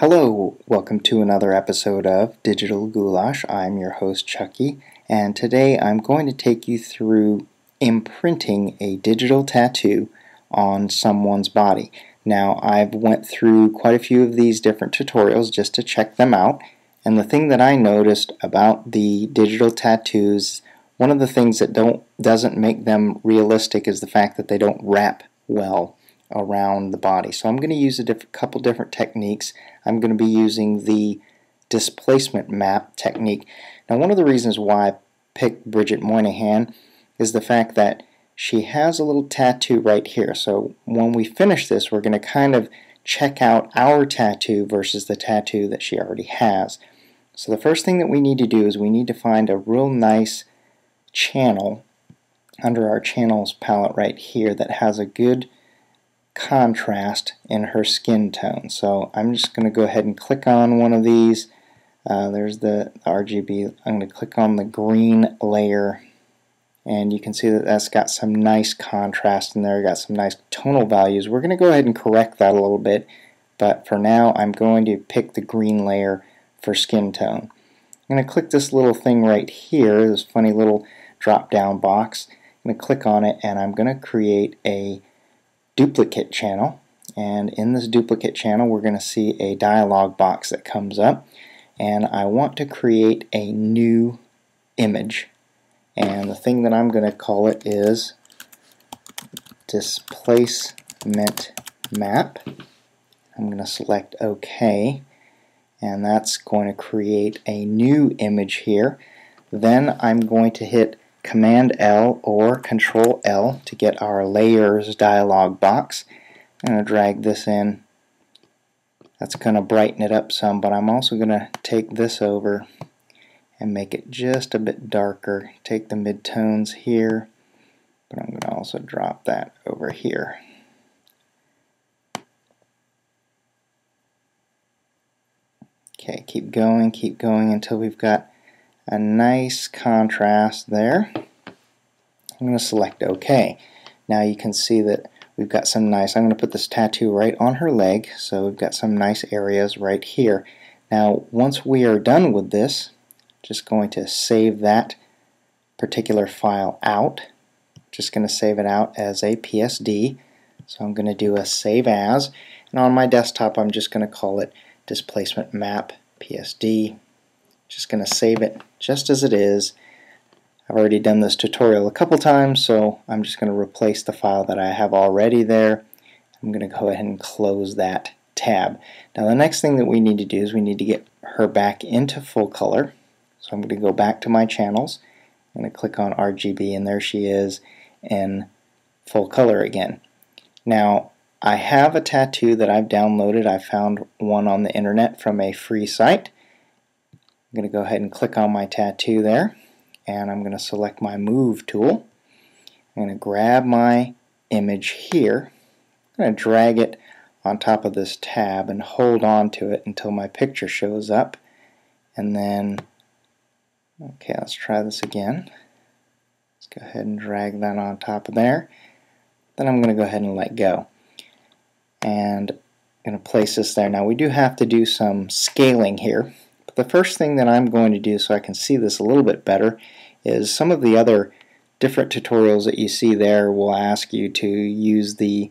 Hello, welcome to another episode of Digital Goulash. I'm your host Chucky, and today I'm going to take you through imprinting a digital tattoo on someone's body. Now, I've went through quite a few of these different tutorials just to check them out, and the thing that I noticed about the digital tattoos, one of the things that don't doesn't make them realistic is the fact that they don't wrap well around the body. So I'm going to use a diff couple different techniques. I'm going to be using the displacement map technique. Now one of the reasons why I picked Bridget Moynahan is the fact that she has a little tattoo right here. So when we finish this we're going to kind of check out our tattoo versus the tattoo that she already has. So the first thing that we need to do is we need to find a real nice channel under our channels palette right here that has a good contrast in her skin tone. So I'm just going to go ahead and click on one of these. Uh, there's the RGB. I'm going to click on the green layer and you can see that that's got some nice contrast in there, got some nice tonal values. We're going to go ahead and correct that a little bit, but for now I'm going to pick the green layer for skin tone. I'm going to click this little thing right here, this funny little drop down box. I'm going to click on it and I'm going to create a duplicate channel. And in this duplicate channel we're going to see a dialog box that comes up. And I want to create a new image. And the thing that I'm going to call it is displacement map. I'm going to select OK. And that's going to create a new image here. Then I'm going to hit Command L or Control L to get our layers dialog box. I'm going to drag this in. That's going to brighten it up some, but I'm also going to take this over and make it just a bit darker. Take the midtones here, but I'm going to also drop that over here. Okay, keep going, keep going until we've got a nice contrast there. I'm going to select OK. Now you can see that we've got some nice, I'm going to put this tattoo right on her leg, so we've got some nice areas right here. Now once we are done with this, just going to save that particular file out. Just going to save it out as a PSD. So I'm going to do a save as, and on my desktop I'm just going to call it displacement map PSD just going to save it just as it is. I've already done this tutorial a couple times, so I'm just going to replace the file that I have already there. I'm going to go ahead and close that tab. Now the next thing that we need to do is we need to get her back into full color. So I'm going to go back to my channels. I'm going to click on RGB and there she is in full color again. Now I have a tattoo that I've downloaded. I found one on the internet from a free site. I'm going to go ahead and click on my tattoo there and I'm going to select my move tool. I'm going to grab my image here. I'm going to drag it on top of this tab and hold on to it until my picture shows up. And then okay let's try this again. Let's go ahead and drag that on top of there. Then I'm going to go ahead and let go. And I'm going to place this there. Now we do have to do some scaling here the first thing that I'm going to do so I can see this a little bit better is some of the other different tutorials that you see there will ask you to use the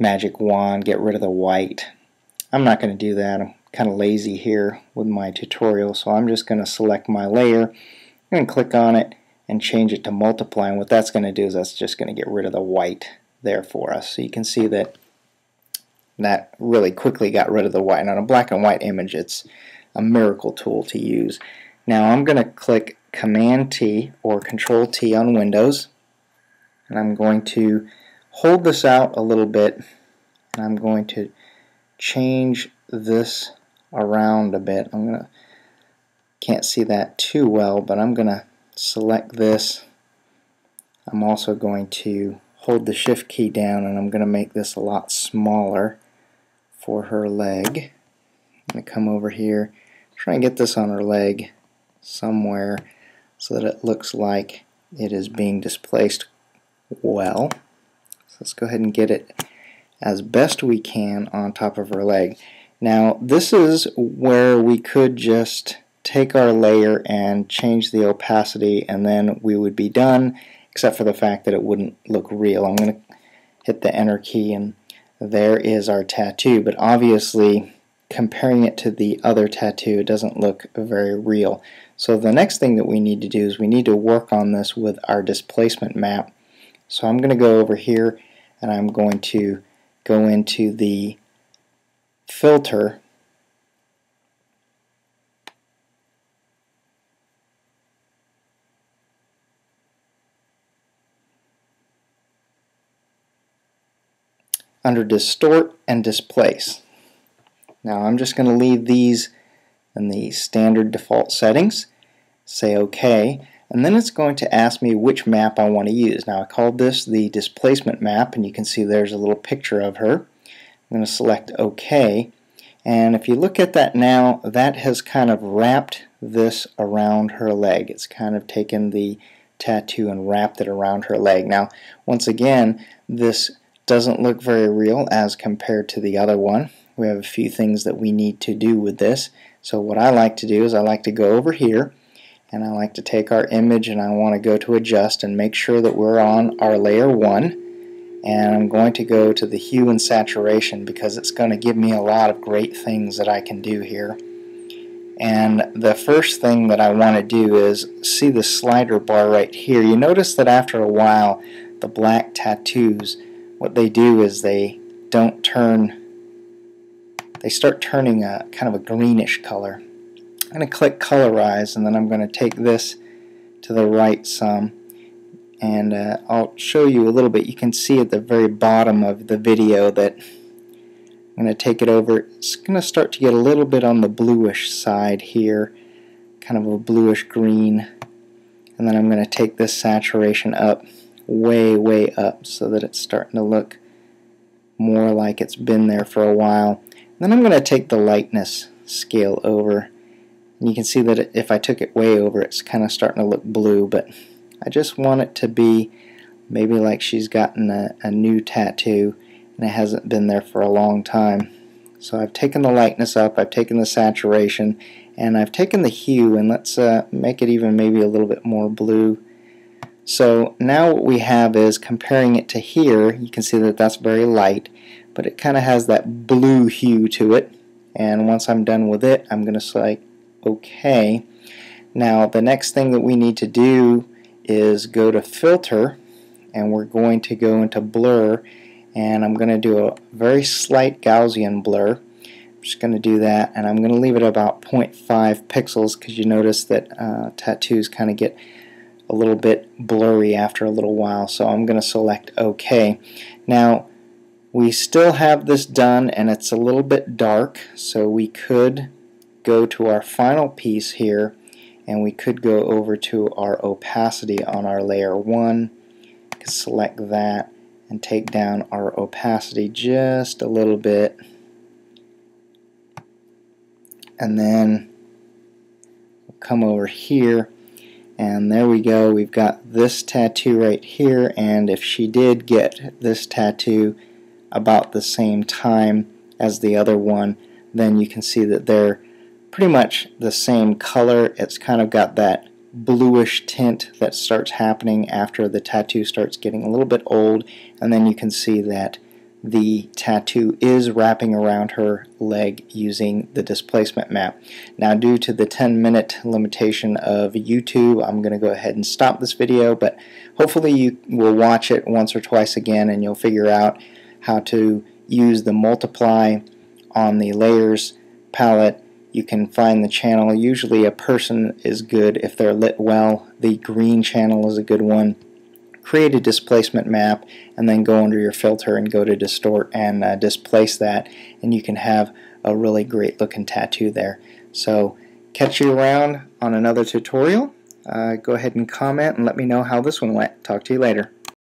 magic wand, get rid of the white. I'm not going to do that. I'm kind of lazy here with my tutorial, so I'm just going to select my layer. To click on it and change it to multiply, and what that's going to do is that's just going to get rid of the white there for us. So you can see that that really quickly got rid of the white. And on a black and white image, it's a miracle tool to use. Now I'm going to click Command T or Control T on Windows, and I'm going to hold this out a little bit, and I'm going to change this around a bit. I'm going to can't see that too well, but I'm going to select this. I'm also going to hold the shift key down and I'm going to make this a lot smaller for her leg. I'm going to come over here, try and get this on her leg somewhere so that it looks like it is being displaced well. So let's go ahead and get it as best we can on top of her leg. Now this is where we could just take our layer and change the opacity and then we would be done except for the fact that it wouldn't look real. I'm going to hit the enter key and there is our tattoo but obviously comparing it to the other tattoo it doesn't look very real. So the next thing that we need to do is we need to work on this with our displacement map. So I'm going to go over here and I'm going to go into the filter under distort and displace. Now I'm just going to leave these in the standard default settings, say OK, and then it's going to ask me which map I want to use. Now I called this the displacement map and you can see there's a little picture of her. I'm going to select OK and if you look at that now that has kind of wrapped this around her leg. It's kind of taken the tattoo and wrapped it around her leg. Now once again this doesn't look very real as compared to the other one. We have a few things that we need to do with this. So what I like to do is I like to go over here and I like to take our image and I want to go to adjust and make sure that we're on our layer 1 and I'm going to go to the hue and saturation because it's going to give me a lot of great things that I can do here. And the first thing that I want to do is see the slider bar right here. You notice that after a while the black tattoos what they do is they don't turn they start turning a kind of a greenish color. I'm going to click colorize and then I'm going to take this to the right some and uh, I'll show you a little bit. You can see at the very bottom of the video that I'm going to take it over. It's going to start to get a little bit on the bluish side here, kind of a bluish green. And then I'm going to take this saturation up way, way up so that it's starting to look more like it's been there for a while. then I'm going to take the lightness scale over. And you can see that if I took it way over, it's kind of starting to look blue, but I just want it to be maybe like she's gotten a, a new tattoo and it hasn't been there for a long time. So I've taken the lightness up, I've taken the saturation, and I've taken the hue, and let's uh, make it even maybe a little bit more blue so now what we have is comparing it to here, you can see that that's very light, but it kind of has that blue hue to it. And once I'm done with it, I'm going to select OK. Now the next thing that we need to do is go to Filter, and we're going to go into Blur, and I'm going to do a very slight Gaussian blur. I'm just going to do that, and I'm going to leave it about 0.5 pixels because you notice that uh, tattoos kind of get a little bit blurry after a little while so I'm going to select OK. Now we still have this done and it's a little bit dark so we could go to our final piece here and we could go over to our opacity on our layer 1 select that and take down our opacity just a little bit and then come over here and there we go. We've got this tattoo right here. And if she did get this tattoo about the same time as the other one then you can see that they're pretty much the same color. It's kind of got that bluish tint that starts happening after the tattoo starts getting a little bit old. And then you can see that the tattoo is wrapping around her leg using the displacement map. Now due to the 10 minute limitation of YouTube I'm going to go ahead and stop this video but hopefully you will watch it once or twice again and you'll figure out how to use the multiply on the layers palette. You can find the channel. Usually a person is good if they're lit well. The green channel is a good one create a displacement map and then go under your filter and go to distort and uh, displace that and you can have a really great looking tattoo there. So catch you around on another tutorial. Uh, go ahead and comment and let me know how this one went. Talk to you later.